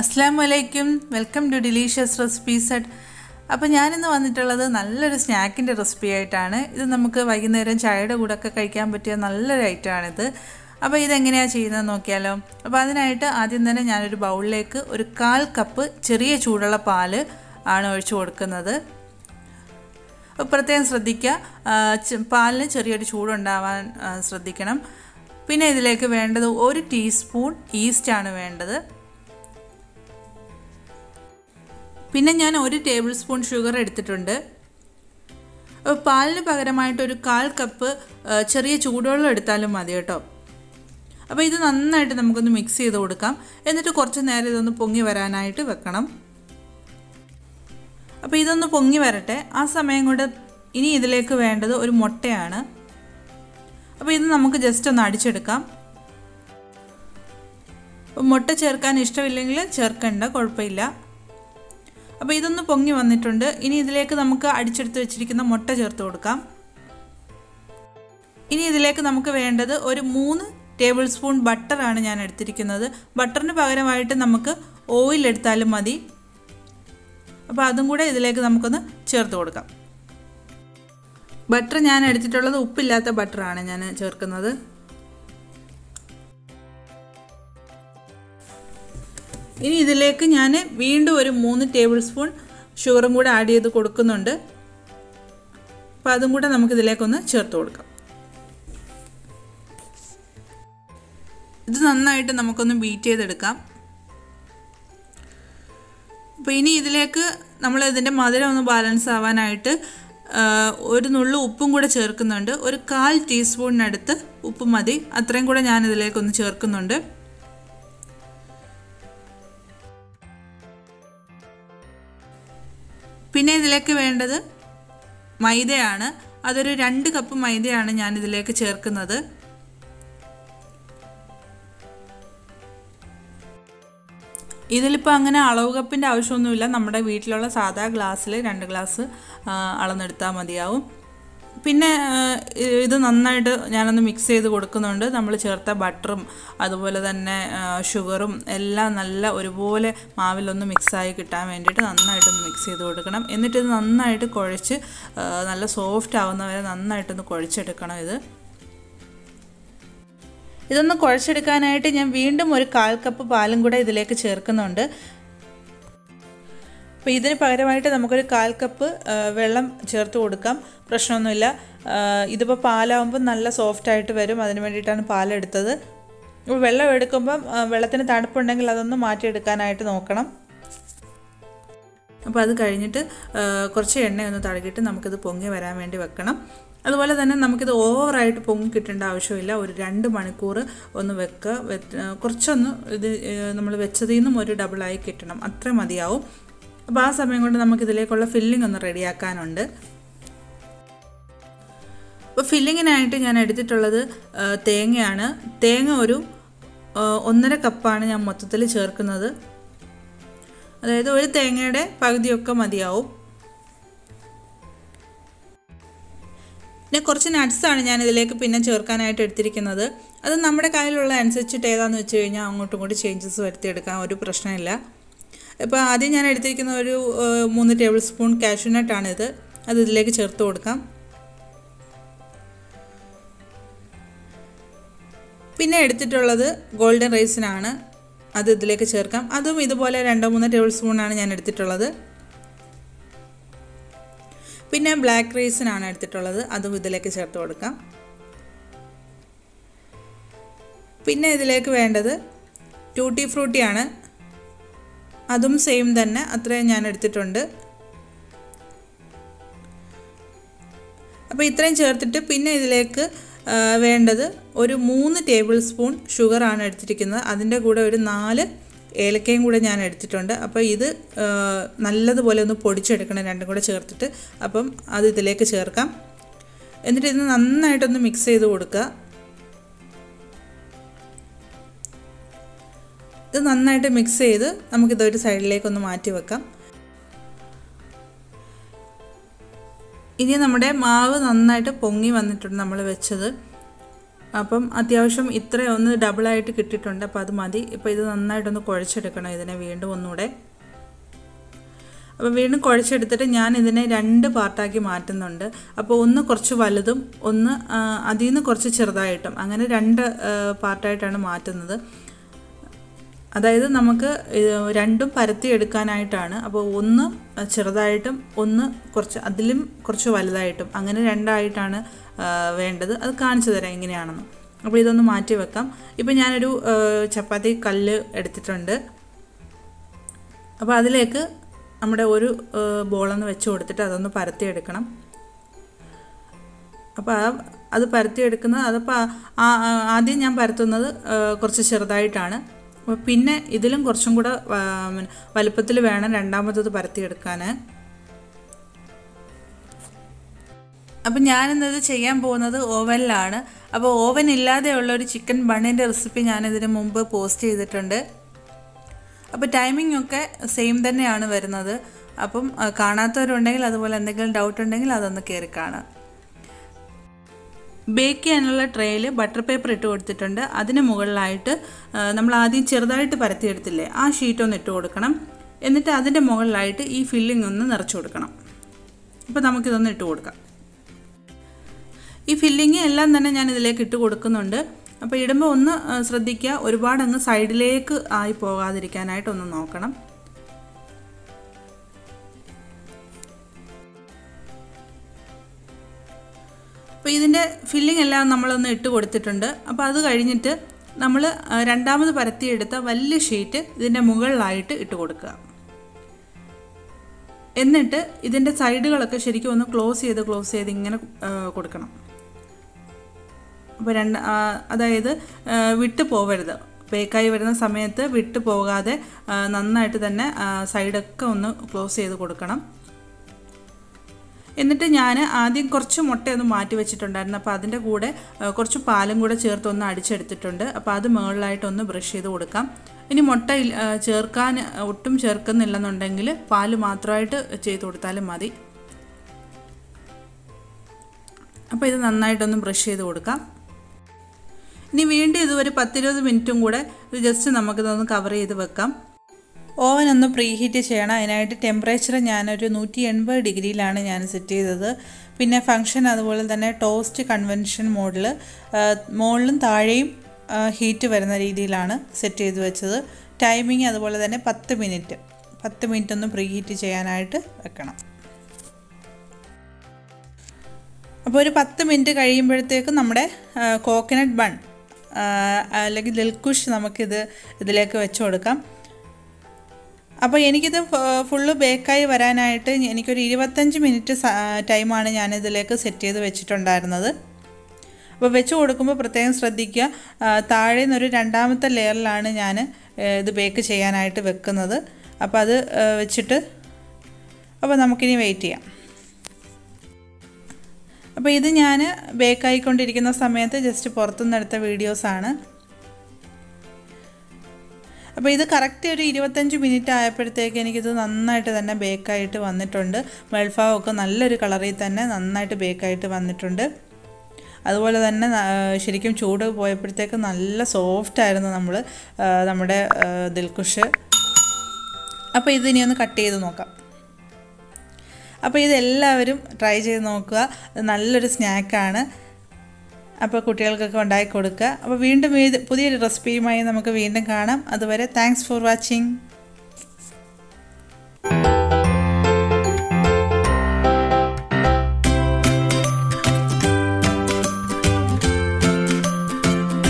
അസ്സാം വലൈക്കും welcome to delicious recipes at അപ്പോൾ ഞാനിന്ന് വന്നിട്ടുള്ളത് നല്ലൊരു സ്നാക്കിന്റെ റെസിപ്പി ആയിട്ടാണ്. ഇത് നമുക്ക് വൈകുന്നേരം ചായയുടെ കൂടെ ഒക്കെ കഴിക്കാൻ പറ്റിയ നല്ലൊരു ഐറ്റമാണിത് അപ്പോൾ ഇതെങ്ങനെയാണ് ചെയ്യുന്നത് നോക്കിയാലോ. അപ്പോൾ അതിനായിട്ട് ആദ്യം തന്നെ ഞാനൊരു ബൗളിലേക്ക് ഒരു കാൽ കപ്പ് ചെറിയ ചൂടുള്ള പാൽ ആണ് ഒഴിച്ചു കൊടുക്കുന്നത്. പ്രത്യേകം ശ്രദ്ധിക്കുക. പാലിന് ചെറിയൊരു ചൂടുണ്ടാവാൻ ശ്രദ്ധിക്കണം. പിന്നെ ഇതിലേക്ക് വേണ്ടത് ഒരു ടീസ്പൂൺ ഈസ്റ്റാണ് വേണ്ടത്. പിന്നെ ഞാൻ ഒരു ടേബിൾ സ്പൂൺ ഷുഗർ എടുത്തിട്ടുണ്ട്. പാലിന് പകരമായിട്ട് ഒരു കാൽ കപ്പ് ചെറിയ ചൂടുവെള്ളം എടുത്താലും മതി കേട്ടോ. അപ്പോൾ ഇത് നന്നായിട്ട് നമുക്കൊന്ന് മിക്സ് ചെയ്ത് കൊടുക്കാം. എന്നിട്ട് കുറച്ച് നേരം ഇതൊന്ന് പൊങ്ങി വരാനായിട്ട് വെക്കണം. അപ്പോൾ ഇതൊന്ന് പൊങ്ങി വരട്ടെ. ആ സമയം കൊണ്ട് ഇനി ഇതിലേക്ക് വേണ്ടത് ഒരു മുട്ടയാണ്. അപ്പോൾ ഇത് നമുക്ക് ജസ്റ്റ് ഒന്ന് അടിച്ചെടുക്കാം. മുട്ട ചേർക്കാൻ ഇഷ്ടമില്ലെങ്കിൽ ചേർക്കണ്ട കുഴപ്പമില്ല. അപ്പോൾ ഇതൊന്ന് പൊങ്ങി വന്നിട്ടുണ്ട്. ഇനി ഇതിലേക്ക് നമുക്ക് അടിച്ചെടുത്ത് വെച്ചിരിക്കുന്ന മുട്ട ചേർത്ത് കൊടുക്കാം. ഇനി ഇതിലേക്ക് നമുക്ക് വേണ്ടത് ഒരു മൂന്ന് ടേബിൾ സ്പൂൺ ബട്ടറാണ് ഞാൻ എടുത്തിരിക്കുന്നത്. ബട്ടറിന് പകരമായിട്ട് നമുക്ക് ഓയിൽ എടുത്താലും മതി. അപ്പോൾ അതും കൂടെ ഇതിലേക്ക് നമുക്കൊന്ന് ചേർത്ത് കൊടുക്കാം. ബട്ടർ ഞാൻ എടുത്തിട്ടുള്ളത് ഉപ്പില്ലാത്ത ബട്ടറാണ് ഞാൻ ചേർക്കുന്നത്. ഇനി ഇതിലേക്ക് ഞാൻ വീണ്ടും ഒരു മൂന്ന് ടേബിൾ സ്പൂൺ ഷുഗറും കൂടെ ആഡ് ചെയ്ത് കൊടുക്കുന്നുണ്ട്. അപ്പോൾ അതും കൂടെ നമുക്കിതിലേക്കൊന്ന് ചേർത്ത് കൊടുക്കാം. ഇത് നന്നായിട്ട് നമുക്കൊന്ന് ബീറ്റ് ചെയ്തെടുക്കാം. അപ്പോൾ ഇനി ഇതിലേക്ക് നമ്മൾ ഇതിന്റെ മധുരം ഒന്ന് ബാലൻസ് ആവാനായിട്ട് ഒരു നുള്ളു ഉപ്പും കൂടെ ചേർക്കുന്നുണ്ട്. ഒരു കാൽ ടീസ്പൂണിനടുത്ത് ഉപ്പ് മതി. അത്രയും കൂടെ ഞാൻ ഇതിലേക്കൊന്ന് ചേർക്കുന്നുണ്ട്. പിന്നെ ഇതിലേക്ക് വേണ്ടത് മൈദയാണ്. അതൊരു രണ്ട് കപ്പ് മൈദയാണ് ഞാൻ ഇതിലേക്ക് ചേർക്കുന്നത്. ഇതിലിപ്പോൾ അങ്ങനെ അളവ് കപ്പിന്റെ ആവശ്യമൊന്നുമില്ല. നമ്മുടെ വീട്ടിലുള്ള സാധാ ഗ്ലാസ്സിൽ രണ്ട് ഗ്ലാസ് അളന്നെടുത്താൽ മതിയാവും. പിന്നെ ഇത് നന്നായിട്ട് ഞാനൊന്ന് മിക്സ് ചെയ്ത് കൊടുക്കുന്നുണ്ട്. നമ്മൾ ചേർത്ത ബട്ടറും അതുപോലെ തന്നെ ഷുഗറും എല്ലാം നല്ല ഒരുപോലെ മാവിലൊന്ന് മിക്സായി കിട്ടാൻ വേണ്ടിയിട്ട് നന്നായിട്ടൊന്ന് മിക്സ് ചെയ്ത് കൊടുക്കണം. എന്നിട്ട് ഇത് നന്നായിട്ട് കുഴച്ച് നല്ല സോഫ്റ്റ് ആവുന്നവരെ നന്നായിട്ടൊന്ന് കുഴച്ചെടുക്കണം ഇത്. ഇതൊന്ന് കുഴച്ചെടുക്കാനായിട്ട് ഞാൻ വീണ്ടും ഒരു കാൽ കപ്പ് പാലും കൂടെ ഇതിലേക്ക് ചേർക്കുന്നുണ്ട്. അപ്പോൾ ഇതിന് പകരമായിട്ട് നമുക്കൊരു കാൽ കപ്പ് വെള്ളം ചേർത്ത് കൊടുക്കാം. പ്രശ്നമൊന്നുമില്ല. ഇതിപ്പോൾ പാലാവുമ്പോൾ നല്ല സോഫ്റ്റ് ആയിട്ട് വരും. അതിന് വേണ്ടിയിട്ടാണ് പാലെടുത്തത്. വെള്ളം എടുക്കുമ്പം വെള്ളത്തിന് തണുപ്പുണ്ടെങ്കിൽ അതൊന്ന് മാറ്റിയെടുക്കാനായിട്ട് നോക്കണം. അപ്പോൾ അത് കഴിഞ്ഞിട്ട് കുറച്ച് എണ്ണയൊന്ന് തടകിയിട്ട് നമുക്കിത് പൊങ്ങി വരാൻ വേണ്ടി വെക്കണം. അതുപോലെ തന്നെ നമുക്കിത് ഓവറായിട്ട് പൊങ്ങി കിട്ടേണ്ട ആവശ്യമില്ല. ഒരു രണ്ട് മണിക്കൂർ ഒന്ന് വെക്കുക കുറച്ചൊന്ന് ഇത് നമ്മൾ വെച്ചതിൽ നിന്നും ഒരു ഡബിളായി കിട്ടണം. അത്ര മതിയാവും. അപ്പോൾ ആ സമയം കൊണ്ട് നമുക്കിതിലേക്കുള്ള ഫില്ലിംഗ് ഒന്ന് റെഡിയാക്കാനുണ്ട്. അപ്പോൾ ഫില്ലിങ്ങിനായിട്ട് ഞാൻ എടുത്തിട്ടുള്ളത് തേങ്ങയാണ്. തേങ്ങ ഒരു ഒന്നര കപ്പാണ് ഞാൻ മൊത്തത്തിൽ ചേർക്കുന്നത്. അതായത് ഒരു തേങ്ങയുടെ പകുതിയൊക്കെ മതിയാവും. പിന്നെ കുറച്ച് നട്ട്സാണ് ഞാൻ ഇതിലേക്ക് പിന്നെ ചേർക്കാനായിട്ട് എടുത്തിരിക്കുന്നത്. അത് നമ്മുടെ കയ്യിലുള്ള അനുസരിച്ചിട്ട് ഏതാണെന്ന് വെച്ച് കഴിഞ്ഞാൽ അങ്ങോട്ടും ഇങ്ങോട്ടും ചേഞ്ചസ് വരുത്തിയെടുക്കാൻ ഒരു പ്രശ്നമില്ല. ഇപ്പോൾ ആദ്യം ഞാൻ എടുത്തിരിക്കുന്ന ഒരു മൂന്ന് ടേബിൾ സ്പൂൺ കാഷ്യൂനട്ടാണിത് അത് ഇതിലേക്ക് ചേർത്ത് കൊടുക്കാം. പിന്നെ എടുത്തിട്ടുള്ളത് ഗോൾഡൻ റൈസിനാണ് അത് ഇതിലേക്ക് ചേർക്കാം. അതും ഇതുപോലെ രണ്ടോ മൂന്നോ ടേബിൾ സ്പൂണാണ് ഞാൻ എടുത്തിട്ടുള്ളത്. പിന്നെ ബ്ലാക്ക് റൈസിനാണ് എടുത്തിട്ടുള്ളത്. അതും ഇതിലേക്ക് ചേർത്ത് കൊടുക്കാം. പിന്നെ ഇതിലേക്ക് വേണ്ടത് ടൂട്ടി ഫ്രൂട്ടിയാണ് അതും സെയിം തന്നെ. അത്രയും ഞാൻ എടുത്തിട്ടുണ്ട്. അപ്പോൾ ഇത്രയും ചേർത്തിട്ട് പിന്നെ ഇതിലേക്ക് വേണ്ടത് ഒരു മൂന്ന് ടേബിൾ സ്പൂൺ ഷുഗറാണ് എടുത്തിരിക്കുന്നത്. അതിന്റെ കൂടെ ഒരു നാല് ഏലക്കയും കൂടെ ഞാൻ എടുത്തിട്ടുണ്ട്. അപ്പോൾ ഇത് നല്ലതുപോലെ ഒന്ന് പൊടിച്ചെടുക്കണം രണ്ടും കൂടെ ചേർത്തിട്ട്. അപ്പം അത് ഇതിലേക്ക് ചേർക്കാം. എന്നിട്ട് ഇത് നന്നായിട്ടൊന്ന് മിക്സ് ചെയ്ത് കൊടുക്കുക. ഇത് നന്നായിട്ട് മിക്സ് ചെയ്ത് നമുക്കിതൊരു സൈഡിലേക്കൊന്ന് മാറ്റി വെക്കാം. ഇനി നമ്മുടെ മാവ് നന്നായിട്ട് പൊങ്ങി വന്നിട്ടുണ്ട് നമ്മൾ വെച്ചത്. അപ്പം അത്യാവശ്യം ഇത്രയൊന്ന് ഡബിളായിട്ട് കിട്ടിയിട്ടുണ്ട്. അപ്പോൾ അത് മതി. ഇപ്പോൾ ഇത് നന്നായിട്ടൊന്ന് കുഴച്ചെടുക്കണം ഇതിനെ വീണ്ടും ഒന്നുകൂടെ. അപ്പോൾ വീണ്ടും കുഴച്ചെടുത്തിട്ട് ഞാൻ ഇതിനെ രണ്ട് പാർട്ടാക്കി മാറ്റുന്നുണ്ട്. അപ്പോൾ ഒന്ന് കുറച്ച് വലുതും ഒന്ന് അതിൽ നിന്ന് കുറച്ച് ചെറുതായിട്ടും. അങ്ങനെ രണ്ട് പാർട്ടായിട്ടാണ് മാറ്റുന്നത്. അതായത് നമുക്ക് രണ്ടും പരത്തി എടുക്കാനായിട്ടാണ്. അപ്പോൾ ഒന്ന് ചെറുതായിട്ടും ഒന്ന് കുറച്ച് അതിലും കുറച്ച് വലുതായിട്ടും അങ്ങനെ രണ്ടായിട്ടാണ് വേണ്ടത്. അത് കാണിച്ചു തരാം എങ്ങനെയാണെന്ന്. അപ്പോൾ ഇതൊന്ന് മാറ്റി വെക്കാം. ഇപ്പോൾ ഞാനൊരു ചപ്പാത്തി കല്ല് എടുത്തിട്ടുണ്ട്. അപ്പോൾ അതിലേക്ക് നമ്മുടെ ഒരു ബോളൊന്ന് വെച്ച് കൊടുത്തിട്ട് അതൊന്ന് പരത്തിയെടുക്കണം. അപ്പോൾ ആ അത് പരത്തിയെടുക്കുന്നത് അതിപ്പോൾ ആദ്യം ഞാൻ പരത്തുന്നത് കുറച്ച് ചെറുതായിട്ടാണ്. പിന്നെ ഇതിലും കുറച്ചും കൂടെ വലുപ്പത്തിൽ വേണം രണ്ടാമത്തത് പരത്തിയെടുക്കാൻ. അപ്പം ഞാനിന്നത് ചെയ്യാൻ പോകുന്നത് ഓവനിലാണ്. അപ്പോൾ ഓവൻ ഇല്ലാതെയുള്ള ഒരു ചിക്കൻ ബണ്ണിന്റെ റെസിപ്പി ഞാനിതിന് മുമ്പ് പോസ്റ്റ് ചെയ്തിട്ടുണ്ട്. അപ്പോൾ ടൈമിംഗ് ഒക്കെ സെയിം തന്നെയാണ് വരുന്നത്. അപ്പം കാണാത്തവരുണ്ടെങ്കിൽ അതുപോലെ എന്തെങ്കിലും ഡൗട്ട് ഉണ്ടെങ്കിൽ അതൊന്ന് കയറി കാണാം. ബേക്ക് ചെയ്യാനുള്ള ട്രേയിൽ ബട്ടർ പേപ്പർ ഇട്ട് കൊടുത്തിട്ടുണ്ട്. അതിന് മുകളിലായിട്ട് നമ്മൾ ആദ്യം ചെറുതായിട്ട് പരത്തിയെടുത്തില്ലേ ആ ഷീറ്റ് ഒന്ന് ഇട്ട് കൊടുക്കണം. എന്നിട്ട് അതിന്റെ മുകളിലായിട്ട് ഈ ഫില്ലിംഗ് ഒന്ന് നിറച്ചു കൊടുക്കണം. അപ്പോൾ നമുക്കിതൊന്ന് ഇട്ട് കൊടുക്കാം. ഈ ഫില്ലിങ് എല്ലാം തന്നെ ഞാൻ ഇതിലേക്ക് ഇട്ട് കൊടുക്കുന്നുണ്ട്. അപ്പോൾ ഇടുമ്പോൾ ഒന്ന് ശ്രദ്ധിക്കുക. ഒരുപാട് സൈഡിലേക്ക് ആയി പോകാതിരിക്കാനായിട്ട് ഒന്ന് നോക്കണം. അപ്പോൾ ഇതിന്റെ ഫില്ലിംഗ് എല്ലാം നമ്മളൊന്ന് ഇട്ട് കൊടുത്തിട്ടുണ്ട്. അപ്പോൾ അത് കഴിഞ്ഞിട്ട് നമ്മൾ രണ്ടാമത് പരത്തിയെടുത്ത വലിയ ഷീറ്റ് ഇതിന്റെ മുകളിലായിട്ട് ഇട്ട് കൊടുക്കുക. എന്നിട്ട് ഇതിന്റെ സൈഡുകളൊക്കെ ശരിക്കും ഒന്ന് ക്ലോസ് ചെയ്ത് ക്ലോസ് ചെയ്ത് ഇങ്ങനെ കൊടുക്കണം. അപ്പോൾ രണ്ട് അതായത് വിട്ടു പോവരുത്. ബേക്കായി വരുന്ന സമയത്ത് വിട്ടു പോകാതെ നന്നായിട്ട് തന്നെ സൈഡൊക്കെ ഒന്ന് ക്ലോസ് ചെയ്ത് കൊടുക്കണം. എന്നിട്ട് ഞാൻ ആദ്യം കുറച്ച് മുട്ടയൊന്ന് മാറ്റി വെച്ചിട്ടുണ്ടായിരുന്നു. അപ്പോൾ അതിന്റെ കൂടെ കുറച്ച് പാലും കൂടെ ചേർത്ത് ഒന്ന് അടിച്ചെടുത്തിട്ടുണ്ട്. അപ്പോൾ അത് മുകളിലായിട്ടൊന്ന് ബ്രഷ് ചെയ്ത് കൊടുക്കാം. ഇനി മുട്ട ചേർക്കാൻ ഒട്ടും ചേർക്കുന്നില്ലെന്നുണ്ടെങ്കിൽ പാൽ മാത്രമായിട്ട് ചെയ്ത് കൊടുത്താലും മതി. അപ്പോൾ ഇത് നന്നായിട്ടൊന്ന് ബ്രഷ് ചെയ്ത് കൊടുക്കാം. ഇനി വീണ്ടും ഇതുവരെ പത്തിരുപത് മിനിറ്റും കൂടെ ജസ്റ്റ് നമുക്കിതൊന്ന് കവർ ചെയ്ത് വെക്കാം. ഓവൻ ഒന്ന് പ്രീ ഹീറ്റ് ചെയ്യണം. അതിനായിട്ട് ടെമ്പറേച്ചർ ഞാനൊരു നൂറ്റി എൺപത് ഡിഗ്രിയിലാണ് ഞാൻ സെറ്റ് ചെയ്തത്. പിന്നെ ഫങ്ഷൻ അതുപോലെ തന്നെ ടോസ്റ്റ് കൺവെൻഷൻ മോഡിൽ മുകളിലും താഴെയും ഹീറ്റ് വരുന്ന രീതിയിലാണ് സെറ്റ് ചെയ്ത് വെച്ചത്. ടൈമിങ് അതുപോലെ തന്നെ പത്ത് മിനിറ്റ് പത്ത് മിനിറ്റ് ഒന്ന് പ്രീ ഹീറ്റ് ചെയ്യാനായിട്ട് വെക്കണം. അപ്പോൾ ഒരു പത്ത് മിനിറ്റ് കഴിയുമ്പോഴത്തേക്കും നമ്മുടെ കോക്കനട്ട് ബൺ അല്ലെങ്കിൽ ദിൽക്കുഷ് നമുക്കിത് ഇതിലേക്ക് വെച്ച് കൊടുക്കാം. അപ്പോൾ എനിക്കിത് ഫുള്ള് ബേക്കായി വരാനായിട്ട് എനിക്കൊരു ഇരുപത്തഞ്ച് മിനിറ്റ് ടൈമാണ് ഞാനിതിലേക്ക് സെറ്റ് ചെയ്ത് വെച്ചിട്ടുണ്ടായിരുന്നത്. അപ്പോൾ വെച്ച് കൊടുക്കുമ്പോൾ പ്രത്യേകം ശ്രദ്ധിക്കുക. താഴെ നിന്നൊരു രണ്ടാമത്തെ ലെയറിലാണ് ഞാൻ ഇത് ബേക്ക് ചെയ്യാനായിട്ട് വെക്കുന്നത്. അപ്പോൾ അത് വെച്ചിട്ട് അപ്പോൾ നമുക്കിനി വെയിറ്റ് ചെയ്യാം. അപ്പോൾ ഇത് ഞാൻ ബേക്കായിക്കൊണ്ടിരിക്കുന്ന സമയത്ത് ജസ്റ്റ് പുറത്തുനിന്നെടുത്ത വീഡിയോസാണ്. അപ്പോൾ ഇത് കറക്റ്റ് ഒരു ഇരുപത്തഞ്ച് മിനിറ്റ് ആയപ്പോഴത്തേക്ക് എനിക്കിത് നന്നായിട്ട് തന്നെ ബേക്കായിട്ട് വന്നിട്ടുണ്ട്. വെൾഫാവൊക്കെ നല്ലൊരു കളറിൽ തന്നെ നന്നായിട്ട് ബേക്കായിട്ട് വന്നിട്ടുണ്ട്. അതുപോലെ തന്നെ ശരിക്കും ചൂട് പോയപ്പോഴത്തേക്ക് നല്ല സോഫ്റ്റ് ആയിരുന്നു നമ്മൾ നമ്മുടെ ദിൽകുഷ് അപ്പോൾ ഇതിനി ഒന്ന് കട്ട് ചെയ്ത് നോക്കാം. അപ്പോൾ ഇതെല്ലാവരും ട്രൈ ചെയ്ത് നോക്കുക. നല്ലൊരു സ്നാക്കാണ് അപ്പോൾ കുട്ടികൾക്കൊക്കെ ഉണ്ടാക്കി കൊടുക്കുക. അപ്പോൾ വീണ്ടും പുതിയൊരു റെസിപ്പിയുമായി നമുക്ക് വീണ്ടും കാണാം. അതുവരെ താങ്ക്സ് ഫോർ വാച്ചിങ്